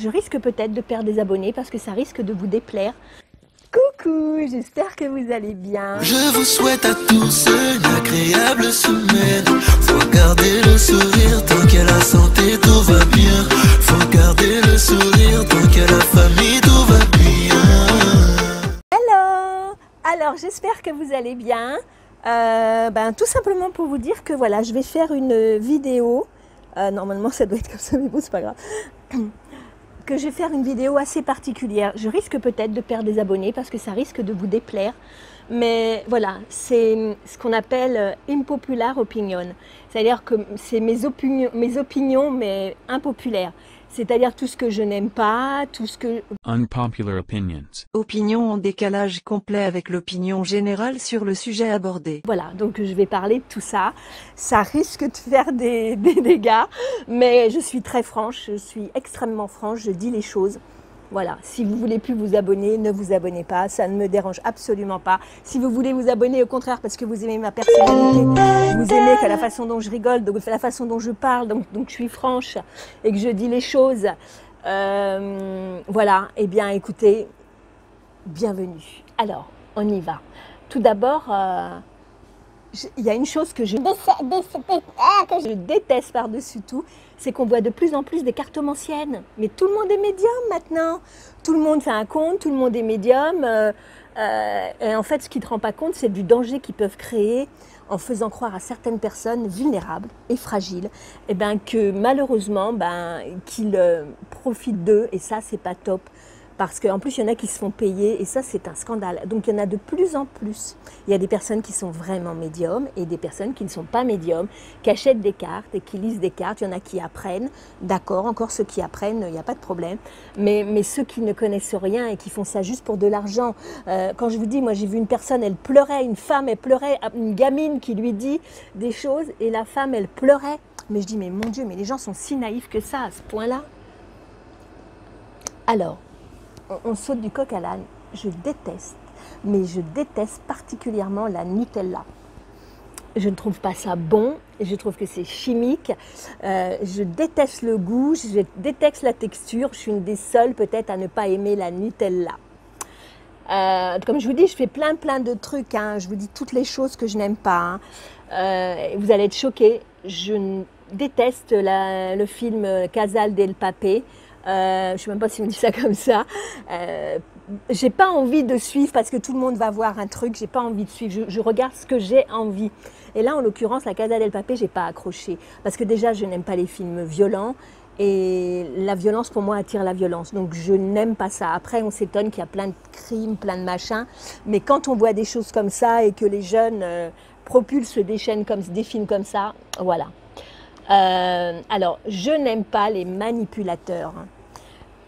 je risque peut-être de perdre des abonnés parce que ça risque de vous déplaire. Coucou, j'espère que vous allez bien. Je vous souhaite à tous une agréable semaine. Faut garder le sourire tant a la santé, tout va bien. Faut garder le sourire tant a la famille, tout va bien. Hello Alors j'espère que vous allez bien. Euh, ben, tout simplement pour vous dire que voilà, je vais faire une vidéo. Euh, normalement ça doit être comme ça, mais bon, c'est pas grave. Que je vais faire une vidéo assez particulière. Je risque peut-être de perdre des abonnés parce que ça risque de vous déplaire. Mais voilà, c'est ce qu'on appelle euh, impopular opinion. C'est-à-dire que c'est mes opinions, mes opinions, mais impopulaires. C'est-à-dire tout ce que je n'aime pas, tout ce que... Unpopular opinions. Opinion en décalage complet avec l'opinion générale sur le sujet abordé. Voilà, donc je vais parler de tout ça. Ça risque de faire des, des dégâts, mais je suis très franche, je suis extrêmement franche, je dis les choses. Voilà, si vous voulez plus vous abonner, ne vous abonnez pas, ça ne me dérange absolument pas. Si vous voulez vous abonner, au contraire, parce que vous aimez ma personnalité, vous aimez la façon dont je rigole, donc la façon dont je parle, donc, je suis franche et que je dis les choses, euh, voilà, eh bien écoutez, bienvenue. Alors, on y va. Tout d'abord, euh, il y a une chose que je, déteste par-dessus tout, c'est qu'on voit de plus en plus des cartomanciennes. Mais tout le monde est médium maintenant. Tout le monde fait un compte, tout le monde est médium. euh, euh, et en fait, ce qui ne te rend pas compte, c'est du danger qu'ils peuvent créer en faisant croire à certaines personnes vulnérables et fragiles, et ben, que malheureusement, ben, qu'ils euh, profitent d'eux. Et ça, c'est pas top. Parce qu'en plus, il y en a qui se font payer et ça, c'est un scandale. Donc, il y en a de plus en plus. Il y a des personnes qui sont vraiment médiums et des personnes qui ne sont pas médiums, qui achètent des cartes et qui lisent des cartes. Il y en a qui apprennent, d'accord, encore ceux qui apprennent, il n'y a pas de problème. Mais, mais ceux qui ne connaissent rien et qui font ça juste pour de l'argent. Euh, quand je vous dis, moi, j'ai vu une personne, elle pleurait, une femme, elle pleurait, une gamine qui lui dit des choses et la femme, elle pleurait. Mais je dis, mais mon Dieu, mais les gens sont si naïfs que ça, à ce point-là. Alors, on, saute du coq à l'âne. Je déteste, mais je déteste particulièrement la Nutella. Je ne trouve pas ça bon, je trouve que c'est chimique, Euh, je déteste le goût, je déteste la texture, je suis une des seules peut-être à ne pas aimer la Nutella. Euh, comme je vous dis, je fais plein plein de trucs, hein. je vous dis toutes les choses que je n'aime pas. hein. Euh, vous allez être choqués, je déteste le film Casal del Papé. Euh, je ne sais même pas si on dit ça comme ça. Euh, j'ai pas envie de suivre parce que tout le monde va voir un truc. J'ai pas envie de suivre. Je, regarde ce que j'ai envie. Et là, en l'occurrence, la Casa del Papé, j'ai pas accroché parce que déjà, je n'aime pas les films violents. Et la violence, pour moi, attire la violence. Donc, je n'aime pas ça. Après, on s'étonne qu'il y a plein de crimes, plein de machins. Mais quand on voit des choses comme ça et que les jeunes euh, propulsent des chaînes comme des films comme ça, voilà. Euh, alors, je n'aime pas les manipulateurs. hein.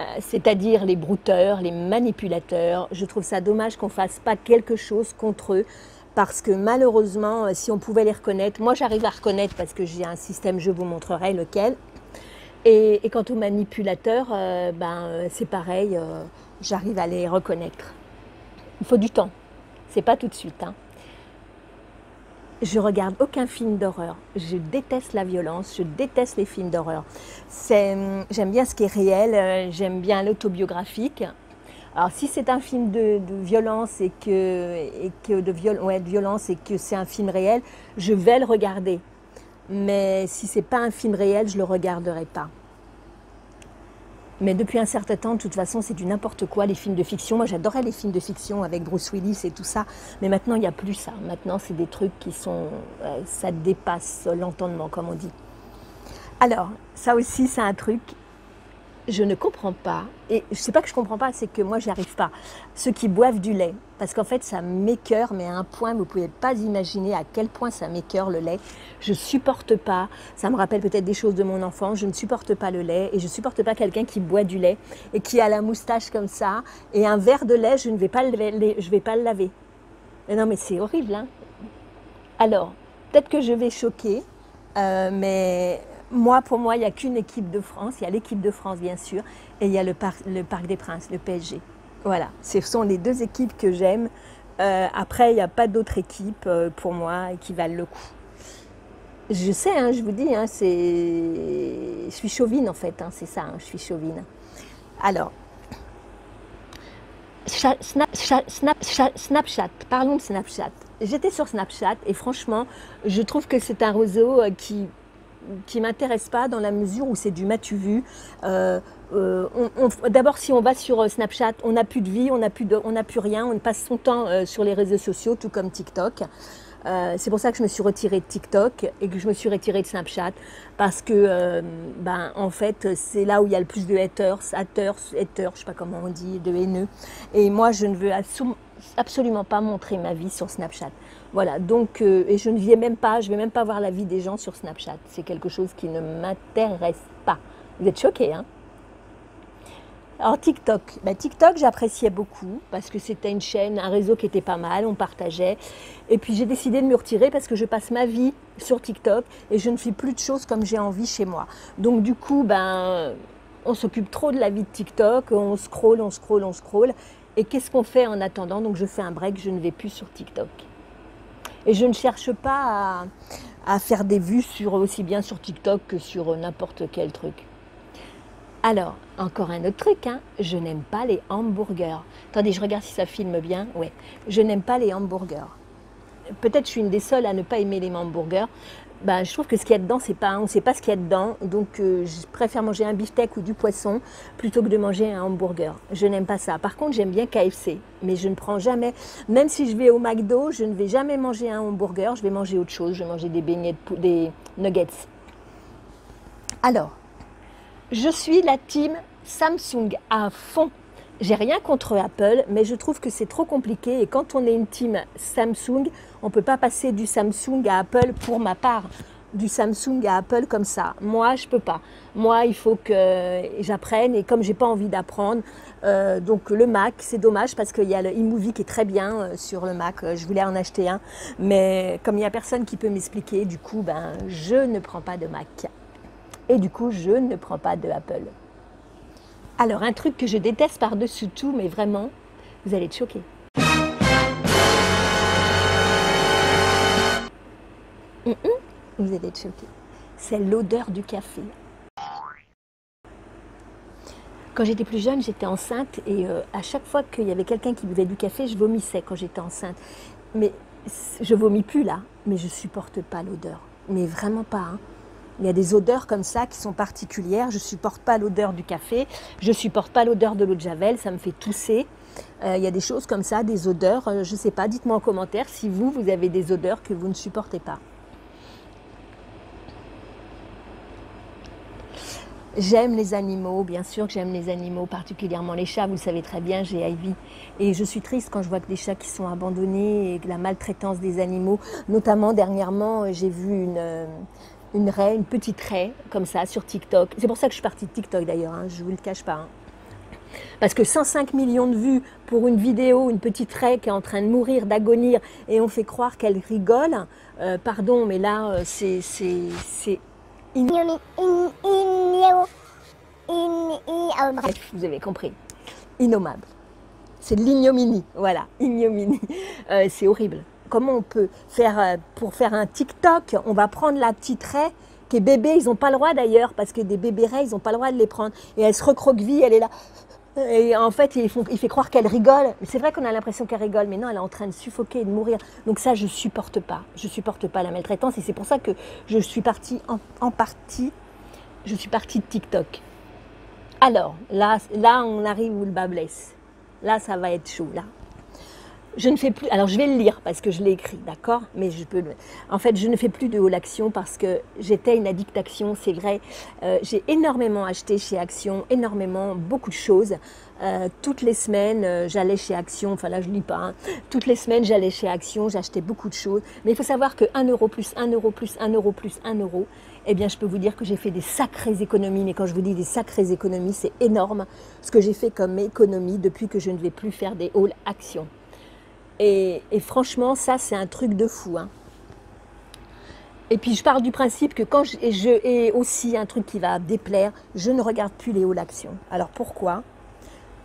Euh, c'est-à-dire les brouteurs, les manipulateurs. Je trouve ça dommage qu'on fasse pas quelque chose contre eux. Parce que malheureusement, euh, si on pouvait les reconnaître, moi j'arrive à reconnaître parce que j'ai un système, je vous montrerai lequel. Et, quant aux manipulateurs, ben, c'est pareil, j'arrive à les reconnaître. Il faut du temps, c'est pas tout de suite. hein. Je regarde aucun film d'horreur. Je déteste la violence. Je déteste les films d'horreur. Hum, j'aime bien ce qui est réel. euh, J'aime bien l'autobiographique. Alors si c'est un film de, violence et que, de violence et que c'est un film réel, je vais le regarder. Mais si c'est pas un film réel, je le regarderai pas. Mais depuis un certain temps, de toute façon, c'est du n'importe quoi, les films de fiction. Moi, j'adorais les films de fiction avec Bruce Willis et tout ça. Mais maintenant, il n'y a plus ça. Maintenant, c'est des trucs qui sont. euh, ça dépasse l'entendement, comme on dit. Alors, ça aussi, c'est un truc. Je ne comprends pas. Et je sais pas que je comprends pas, c'est que moi, j'y arrive pas. Ceux qui boivent du lait. Parce qu'en fait, ça m'écœure, mais à un point, vous pouvez pas imaginer à quel point ça m'écœure le lait. Je supporte pas. Ça me rappelle peut-être des choses de mon enfance. Je ne supporte pas le lait. Et je supporte pas quelqu'un qui boit du lait et qui a la moustache comme ça. Et un verre de lait, je ne vais pas le, laver. Mais non, mais c'est horrible, hein. Alors, peut-être que je vais choquer, euh, mais moi, pour moi, il n'y a qu'une équipe de France. Il y a l'équipe de France, bien sûr, et il y a le Parc des Princes, le PSG. Voilà, ce sont les deux équipes que j'aime. Euh, après, il n'y a pas d'autres équipes euh, pour moi qui valent le coup. Je sais, hein, je vous dis, hein, je suis chauvine en fait, hein, c'est ça, hein, je suis chauvine. Alors, Cha- Snap- Cha- Snap- Cha- Snapchat, parlons de Snapchat. J'étais sur Snapchat et franchement, je trouve que c'est un réseau euh, qui qui m'intéresse pas dans la mesure où c'est du m'as-tu vu. Euh, D'abord, si on va sur euh, Snapchat, on n'a plus de vie, on n'a plus, rien, on passe son temps euh, sur les réseaux sociaux, tout comme TikTok. C'est pour ça que je me suis retirée de TikTok et que je me suis retirée de Snapchat parce que, ben, en fait, c'est là où il y a le plus de haters, haters, haters, je sais pas comment on dit, de haineux. Et moi, je ne veux absolu- absolument pas montrer ma vie sur Snapchat. Voilà, donc, et je ne viens même pas, je vais même pas voir la vie des gens sur Snapchat. C'est quelque chose qui ne m'intéresse pas. Vous êtes choqués, hein? Alors TikTok, Ben, TikTok j'appréciais beaucoup parce que c'était une chaîne, un réseau qui était pas mal, on partageait. Et puis j'ai décidé de me retirer parce que je passe ma vie sur TikTok et je ne fais plus de choses comme j'ai envie chez moi. Donc du coup, ben, on s'occupe trop de la vie de TikTok, on scroll, on scroll, on scroll. Et qu'est-ce qu'on fait en attendant? Donc je fais un break, je ne vais plus sur TikTok. Et je ne cherche pas à, à faire des vues sur, aussi bien sur TikTok que sur n'importe quel truc. Alors, encore un autre truc, hein, je n'aime pas les hamburgers. Attendez, je regarde si ça filme bien. Ouais, je n'aime pas les hamburgers. Peut-être je suis une des seules à ne pas aimer les hamburgers. Ben, je trouve que ce qu'il y a dedans, c'est pas, on ne sait pas ce qu'il y a dedans. Donc, euh, je préfère manger un beefsteak ou du poisson plutôt que de manger un hamburger. Je n'aime pas ça. Par contre, j'aime bien KFC, mais je ne prends jamais, même si je vais au McDo, je ne vais jamais manger un hamburger. Je vais manger autre chose. Je vais manger des beignets, de des nuggets. Alors, je suis la team Samsung à fond. J'ai rien contre Apple, mais je trouve que c'est trop compliqué. Et quand on est une team Samsung, on ne peut pas passer du Samsung à Apple pour ma part. Du Samsung à Apple comme ça. Moi, je peux pas. Moi, il faut que j'apprenne. Et comme j'ai pas envie d'apprendre, euh, donc le Mac, c'est dommage parce qu'il y a le iMovie qui est très bien euh, sur le Mac. Euh, Je voulais en acheter un, mais comme il n'y a personne qui peut m'expliquer, du coup, ben, je ne prends pas de Mac. Et du coup, je ne prends pas de Apple. Alors, un truc que je déteste par-dessus tout, mais vraiment, vous allez être choqués. Vous allez être choqués. C'est l'odeur du café. Quand j'étais plus jeune, j'étais enceinte et euh, à chaque fois qu'il y avait quelqu'un qui buvait du café, je vomissais quand j'étais enceinte. Mais je vomis plus là, mais je supporte pas l'odeur. Mais vraiment pas. hein. Il y a des odeurs comme ça qui sont particulières. Je supporte pas l'odeur du café, je supporte pas l'odeur de l'eau de javel, ça me fait tousser. Euh, il y a des choses comme ça, des odeurs. euh, je sais pas. Dites-moi en commentaire si vous, vous avez des odeurs que vous ne supportez pas. J'aime les animaux, bien sûr que j'aime les animaux, particulièrement les chats, vous le savez très bien, j'ai Ivy. Et je suis triste quand je vois que des chats qui sont abandonnés et la maltraitance des animaux, notamment dernièrement, euh, j'ai vu une, une raie, une petite raie, comme ça, sur TikTok. C'est pour ça que je suis partie de TikTok d'ailleurs, hein, je ne vous le cache pas. hein. Parce que 105 millions de vues pour une vidéo, une petite raie qui est en train de mourir, d'agonir, et on fait croire qu'elle rigole, euh, pardon, mais là, euh, c'est c'est- in- vous avez compris. Innommable. C'est de l'ignominie. Voilà, ignominie. Euh, c'est horrible. Comment on peut faire, euh, pour faire un TikTok, on va prendre la petite raie qui est bébé, ils n'ont pas le droit d'ailleurs, parce que des bébés raies, ils n'ont pas le droit de les prendre. Et elle se recroqueville, elle est là. Et en fait, il, fait croire qu'elle rigole. C'est vrai qu'on a l'impression qu'elle rigole, mais non, elle est en train de suffoquer et de mourir. Donc ça, je supporte pas. Je supporte pas la maltraitance. Et c'est pour ça que je suis partie en, en partie, je suis partie de TikTok. Alors, là, là, on arrive où le bas blesse. Là, ça va être chaud, là. Je ne fais plus. Alors, je vais le lire parce que je l'ai écrit, d'accord? Mais je peux. le- En fait, je ne fais plus de haul action parce que j'étais une addict action, c'est vrai. Euh, J'ai énormément acheté chez Action, énormément, beaucoup de choses. Euh, toutes les semaines, euh, j'allais chez Action. Enfin, là, je lis pas. hein. Toutes les semaines, j'allais chez Action, j'achetais beaucoup de choses. Mais il faut savoir que 1 euro plus 1 euro plus 1 euro plus 1 euro, eh bien, je peux vous dire que j'ai fait des sacrées économies. Mais quand je vous dis des sacrées économies, c'est énorme ce que j'ai fait comme économie depuis que je ne vais plus faire des halls Action. Et, franchement, ça, c'est un truc de fou. hein. Et puis, je pars du principe que quand je, et aussi un truc qui va déplaire, je ne regarde plus les halls Action. Alors pourquoi?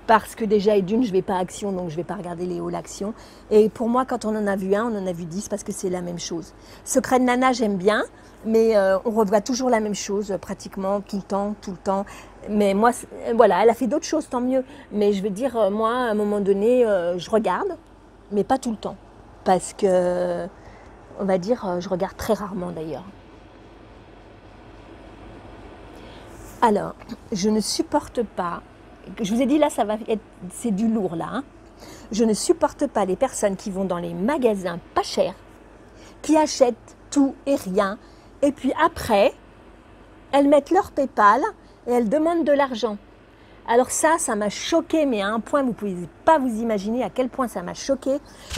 Parce que déjà, et d'une, je vais pas Action, donc je vais pas regarder les hauts l'Action. Et pour moi, quand on en a vu un, on en a vu dix parce que c'est la même chose. Secret de Nana, j'aime bien, mais euh, on revoit toujours la même chose, euh, pratiquement tout le temps, tout le temps. Mais moi, euh, voilà, elle a fait d'autres choses, tant mieux. Mais je veux dire, moi, à un moment donné, je regarde, mais pas tout le temps. Parce que, on va dire, euh, je regarde très rarement d'ailleurs. Alors, je ne supporte pas, je vous ai dit là, ça va être, c'est du lourd là. hein. Je ne supporte pas les personnes qui vont dans les magasins pas chers, qui achètent tout et rien, et puis après, elles mettent leur PayPal et elles demandent de l'argent. Alors ça, ça m'a choqué, mais à un point, vous ne pouvez pas vous imaginer à quel point ça m'a choqué.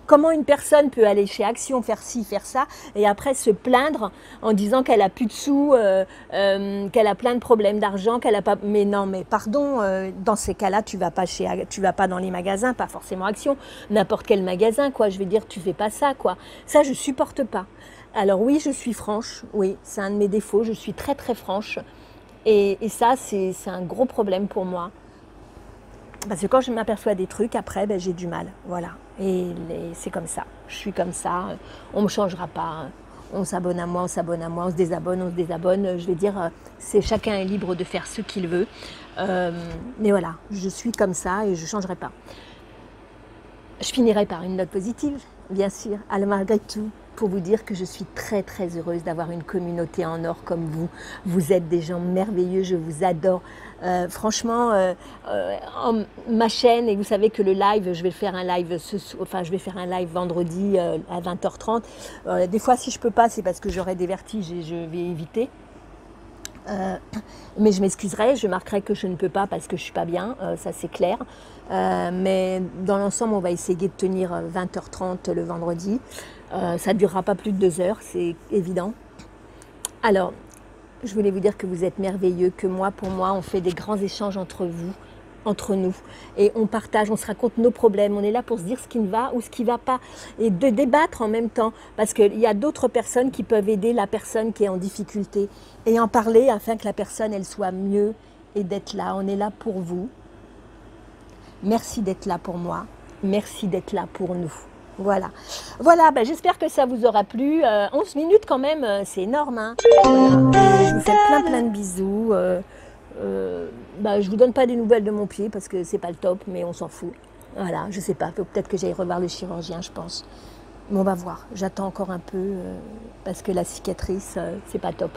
Comment une personne peut aller chez Action faire ci, faire ça, et après se plaindre en disant qu'elle a plus de sous, euh, euh, qu'elle a plein de problèmes d'argent, qu'elle a pas. Mais non, mais pardon, euh, dans ces cas-là, tu vas pas chez, tu vas pas dans les magasins, pas forcément Action, n'importe quel magasin, quoi. Je veux dire, tu fais pas ça, quoi. Ça, je supporte pas. Alors oui, je suis franche. Oui, c'est un de mes défauts. Je suis très très franche. Et, ça, c'est un gros problème pour moi. Parce que quand je m'aperçois des trucs, après, ben, j'ai du mal. Voilà. Et c'est comme ça. Je suis comme ça. On ne me changera pas. On s'abonne à moi, on s'abonne à moi, on se désabonne, on se désabonne. Je vais dire, c'est chacun est libre de faire ce qu'il veut. Euh, mais voilà, je suis comme ça et je ne changerai pas. Je finirai par une note positive, bien sûr, à malgré tout, vous dire que je suis très très heureuse d'avoir une communauté en or comme vous. Vous êtes des gens merveilleux, je vous adore. Euh, franchement, euh, euh, ma chaîne, et vous savez que le live, je vais faire un live, ce, enfin je vais faire un live vendredi à 20h30. Euh, des fois, si je peux pas, c'est parce que j'aurai des vertiges et je vais éviter. Mais je m'excuserai, je marquerai que je ne peux pas parce que je suis pas bien, ça c'est clair. Euh, mais dans l'ensemble, on va essayer de tenir euh, 20h30 le vendredi. Euh, ça ne durera pas plus de deux heures, c'est évident. Alors, je voulais vous dire que vous êtes merveilleux, que moi, pour moi, on fait des grands échanges entre vous, entre nous, et on partage, on se raconte nos problèmes, on est là pour se dire ce qui ne va ou ce qui ne va pas, et de débattre en même temps, parce qu'il y a d'autres personnes qui peuvent aider la personne qui est en difficulté, et en parler afin que la personne, elle soit mieux, et d'être là, on est là pour vous. Merci d'être là pour moi, merci d'être là pour nous. Voilà, voilà ben, j'espère que ça vous aura plu. Euh, 11 minutes quand même, euh, c'est énorme. hein. Je vous fais plein plein de bisous. Euh, euh, bah, je vous donne pas des nouvelles de mon pied parce que c'est pas le top, mais on s'en fout. Voilà, je sais pas, peut-être que j'aille revoir le chirurgien, je pense. On va voir. J'attends encore un peu euh, parce que la cicatrice, euh, c'est pas top.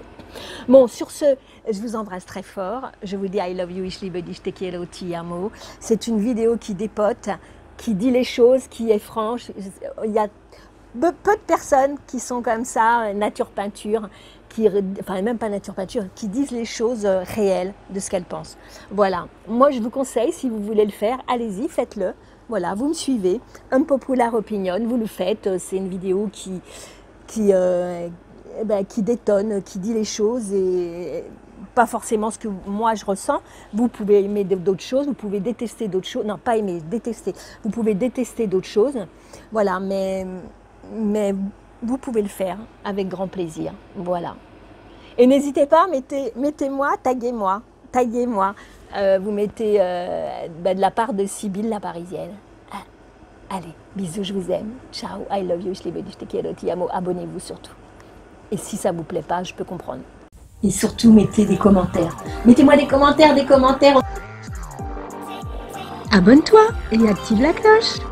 Bon, sur ce, je vous embrasse très fort. Je vous dis I love you, ich liebe dich, te quiero, ti amo. C'est une vidéo qui dépote, qui dit les choses, qui est franche. Il y a peu, peu de personnes qui sont comme ça, nature peinture, qui, enfin même pas nature peinture, qui disent les choses euh, réelles de ce qu'elles pensent. Voilà. Moi, je vous conseille, si vous voulez le faire, allez-y, faites-le. Voilà, vous me suivez. Un popular opinion, vous le faites. C'est une vidéo qui, qui, euh, eh ben, qui détonne, qui dit les choses et pas forcément ce que moi je ressens. Vous pouvez aimer d'autres choses, vous pouvez détester d'autres choses. Non, pas aimer, détester. Vous pouvez détester d'autres choses. Voilà, mais, mais vous pouvez le faire avec grand plaisir. Voilà. Et n'hésitez pas, mettez, mettez-moi, taguez-moi, taguez-moi. Euh, vous mettez euh, ben, de la part de Sybille la Parisienne. Ah, allez, bisous, je vous aime. Ciao, I love you, je liebe dich, te quiero, ti amo. Abonnez-vous surtout. Et si ça vous plaît pas, je peux comprendre. Et surtout, mettez des commentaires. Mettez-moi des commentaires, des commentaires. Abonne-toi et active la cloche.